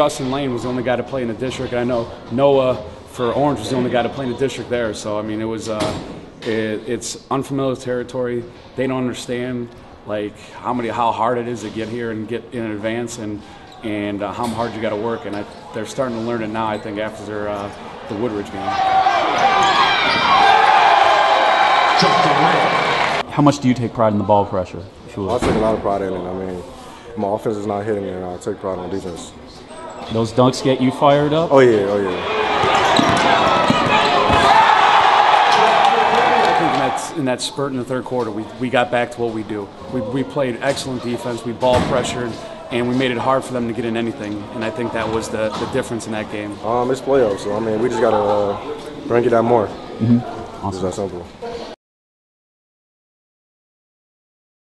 Justin Layne was the only guy to play in the district. I know Noah for Orange was the only guy to play in the district there. So I mean, it was uh, it, it's unfamiliar territory. They don't understand like how many how hard it is to get here and get in advance and and uh, how hard you got to work. And I, they're starting to learn it now. I think after their uh, the Woodridge game. How much do you take pride in the ball pressure? I take a lot of pride in it. I mean, my offense is not hitting, and I take pride on defense. Those dunks get you fired up? Oh yeah, oh yeah. I think in that, in that spurt in the third quarter, we, we got back to what we do. We, we played excellent defense. We ball pressured, and we made it hard for them to get in anything. And I think that was the, the difference in that game. Um, it's playoffs, so I mean, we just gotta uh, bring it out more. Mm-hmm. Awesome. It's that simple.